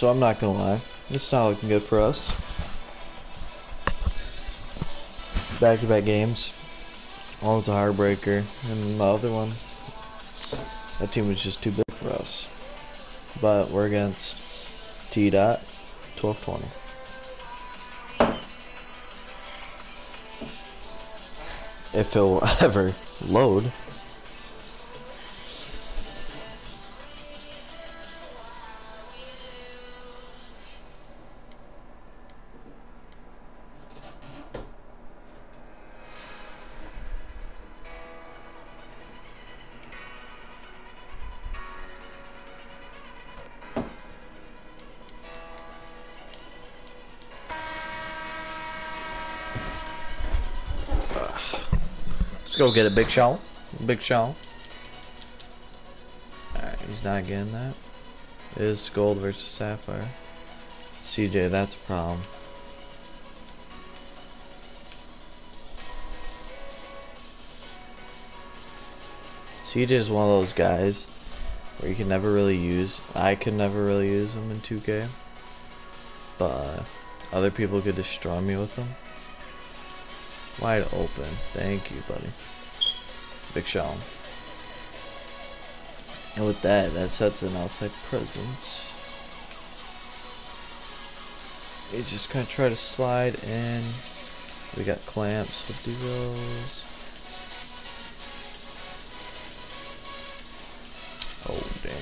so I'm not gonna lie. It's not looking good for us. Back-to-back games. One was a heartbreaker, and the other one, that team was just too big for us. But we're against T dot 1220. If it will ever load. Go get a Big Show. Big Show. Alright, he's not getting that. It is gold versus sapphire. CJ, that's a problem. CJ is one of those guys where you can never really use. I could never really use him in 2K. But other people could destroy me with him. Wide open. Thank you, buddy. Big shot. And with that, that sets an outside presence. You just kind of try to slide in. We got clamps. We'll do those. Oh, dang.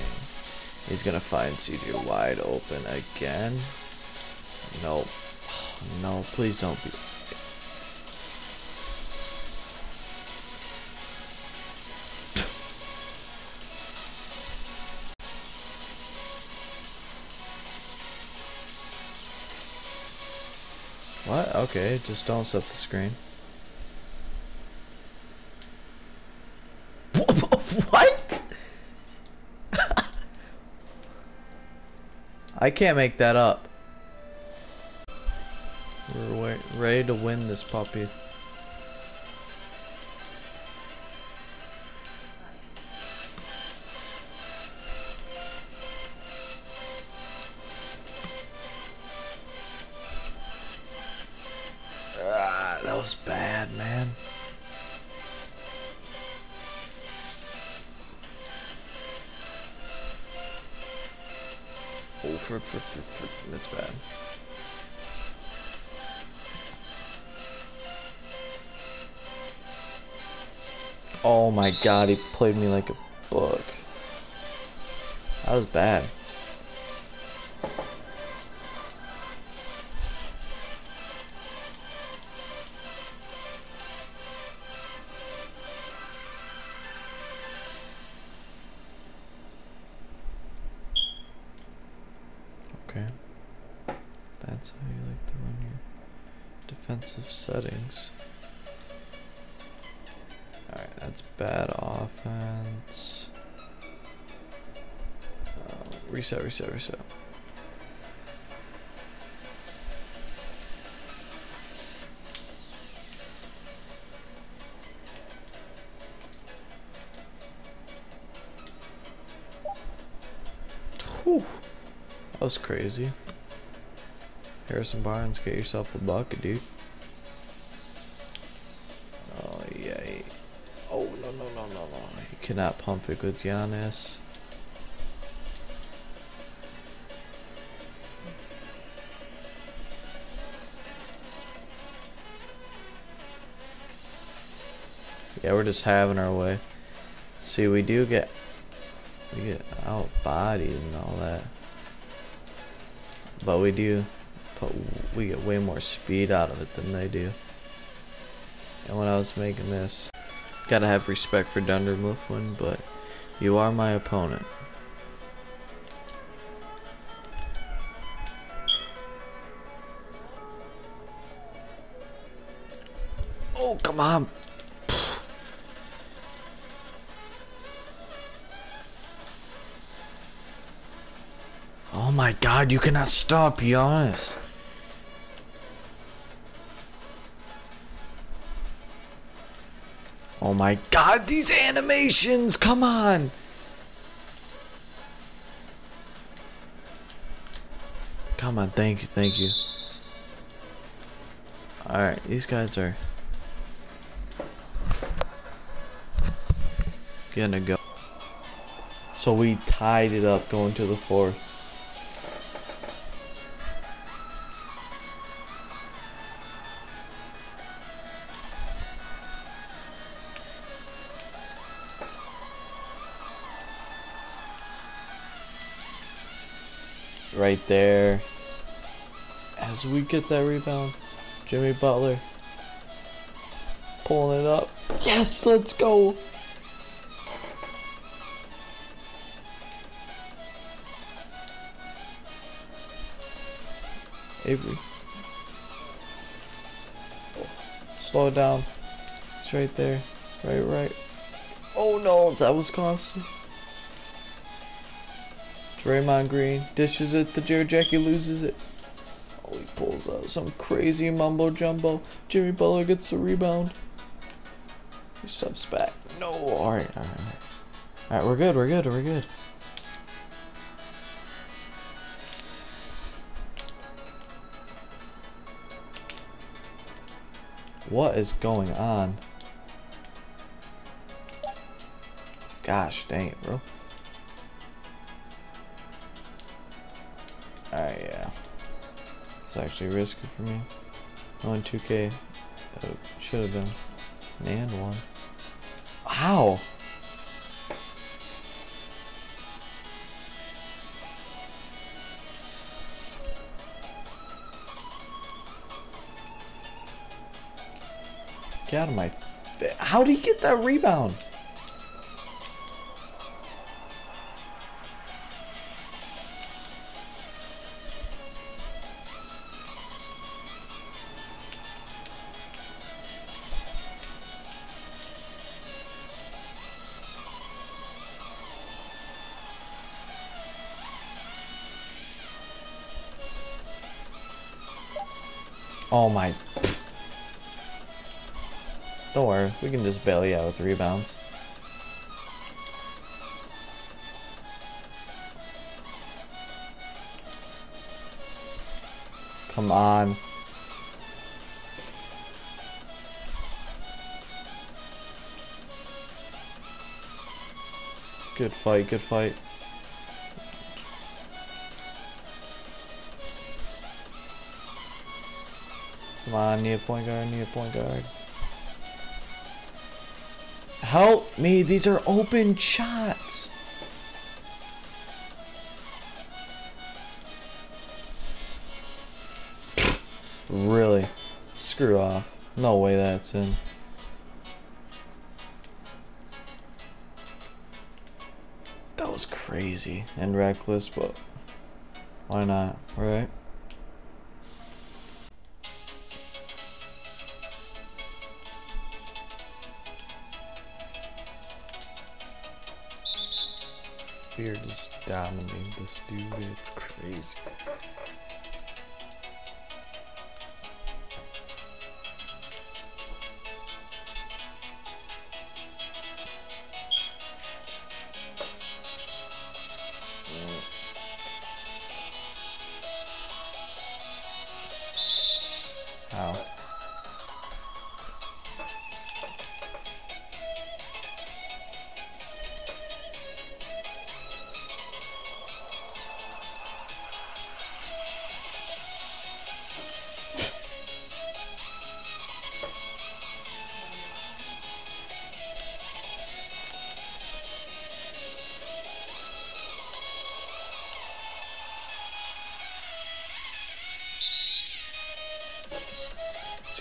He's gonna find CJ wide open again. Nope. No, please don't be. What? Okay, just don't set the screen. what? I can't make that up. We're ready to win this puppy. That's bad. Oh my god, he played me like a book. That was bad. Okay. That's how you like to run your defensive settings. Alright, that's bad offense. Uh, reset, reset, reset. Whew. That was crazy. Harrison Barnes, get yourself a bucket, dude. Oh, yeah. Oh, no, no, no, no, no. You cannot pump it with Giannis. Yeah, we're just having our way. See, we do get we get out bodied and all that, but we do, but we get way more speed out of it than they do. And when I was making this, gotta have respect for Dunder Mifflin, but you are my opponent. Oh, come on. Oh my god, you cannot stop Giannis. Oh my god, these animations! Come on! Come on, thank you, thank you. Alright, these guys are gonna go. So we tied it up going to the fourth. Right there. As we get that rebound, Jimmy Butler pulling it up. Yes, let's go. Avery. Slow down. It's right there. Right, right. Oh no, that was costly. Draymond Green dishes it to Jared Jackie, loses it. Oh, he pulls out some crazy mumbo jumbo. Jimmy Butler gets the rebound. He steps back. No, alright, alright, alright. Alright, we're good, we're good, we're good. What is going on? Gosh dang it, bro. Yeah. It's actually risky for me. On 2K. Uh, should have been. And one. How? Get out of my... How did he get that rebound? Oh my don't worry, we can just bail you out with rebounds. Come on. Good fight, good fight. Come on, need a point guard, need a point guard. Help me, these are open shots. Really? Screw off. No way that's in. That was crazy and reckless, but why not, right? Just dominating this dude, it's crazy. How?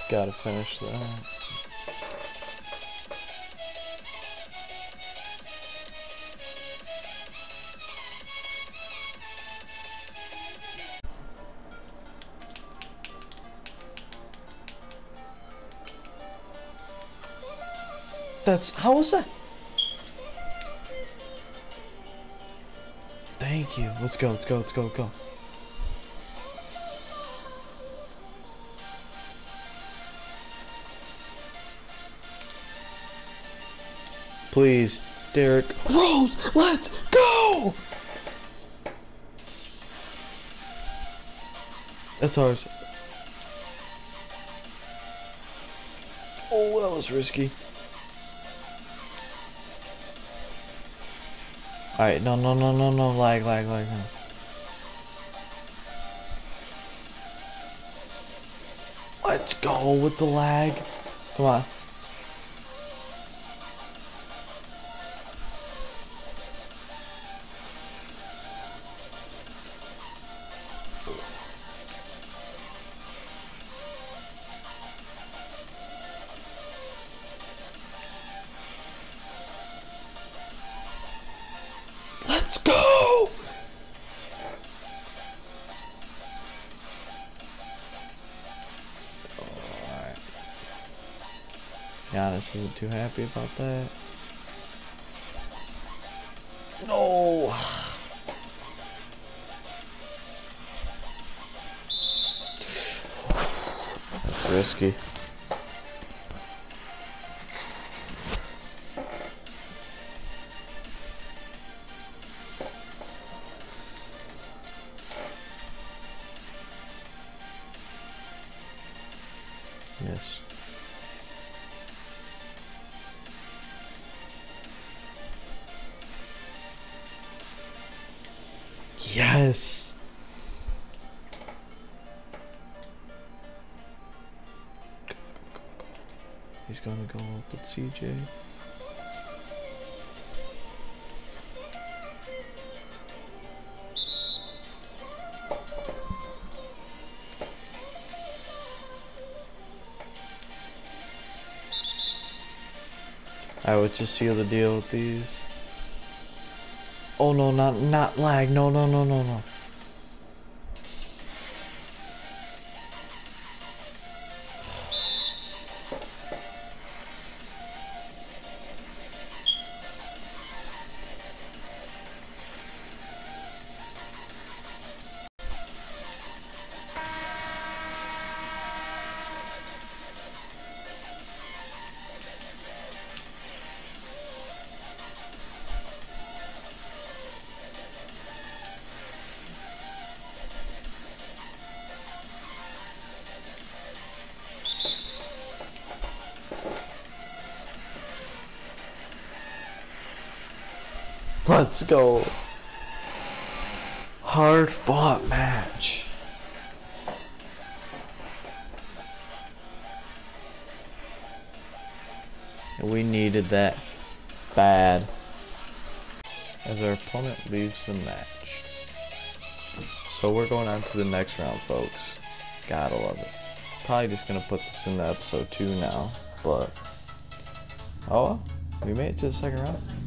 Gotta finish that. That's how was that? Thank you. Let's go. Let's go. Let's go. Let's go. Please, Derrick Rose, let's go! That's ours. Oh, that was risky. Alright, no, no, no, no, no, lag, lag, lag. No. Let's go with the lag. Come on. Let's go! Alright. Giannis isn't too happy about that. No! That's risky. He's gonna go up with CJ. I would just seal the deal with these. Oh no, not not lag. No, no, no, no, no. Let's go. Hard fought match. We needed that bad. As our opponent leaves the match. So we're going on to the next round, folks. Gotta love it. Probably just gonna put this in the episode two now, but oh, we made it to the second round.